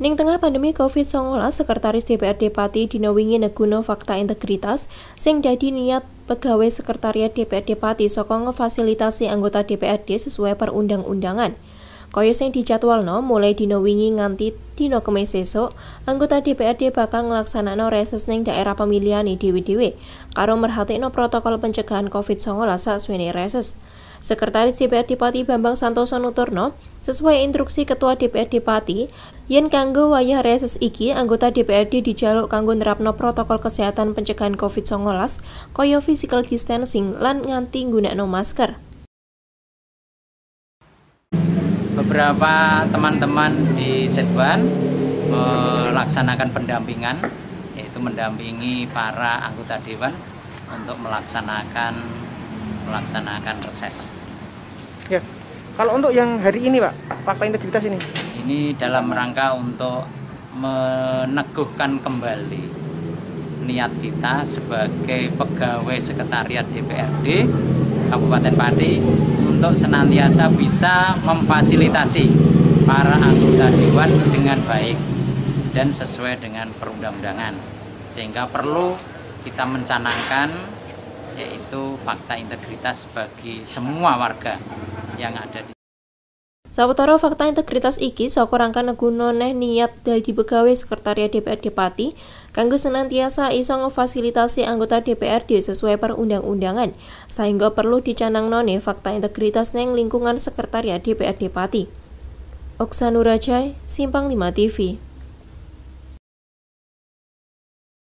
Ning tengah pandemi COVID-19, Sekretaris DPRD Pati dina wingi neguno fakta integritas sing dadi niat pegawai Sekretariat DPRD Pati saka ngefasilitasi anggota DPRD sesuai perundang-undangan. Kaya sing dijadwalno mulai dina wingi nganti dina Kamis esuk, anggota DPRD bakal nglaksanakno reses ning daerah pemilihan dhewe-dhewe karo merhatikno protokol pencegahan COVID-19 saksuwene reses. Sekretaris DPRD Pati Bambang Santoso nuturno, sesuai instruksi Ketua DPRD Pati, yen kanggo wayah reses iki anggota DPRD dijaluk kanggo nerapno protokol kesehatan pencegahan COVID-19 kaya physical distancing lan nganti nggunakno masker. Beberapa teman-teman di Setban melaksanakan pendampingan yaitu mendampingi para anggota dewan untuk melaksanakan melaksanakan reses. Ya, kalau untuk yang hari ini Pak, fakta integritas ini? Ini dalam rangka untuk meneguhkan kembali niat kita sebagai pegawai sekretariat DPRD Kabupaten Pati untuk senantiasa bisa memfasilitasi para anggota dewan dengan baik dan sesuai dengan perundang-undangan sehingga perlu kita mencanangkan yaitu fakta integritas bagi semua warga yang ada di Sawetara fakta integritas iki saka rangka neguno neh niat dadi pegawai sekretariat DPRD Pati kanggo senantiasa iso ngefasilitasi anggota DPRD sesuai perundang-undangan sehingga perlu dicanangno nih fakta integritas neng lingkungan sekretariat DPRD Pati. Oksanurajai, Simpang 5 TV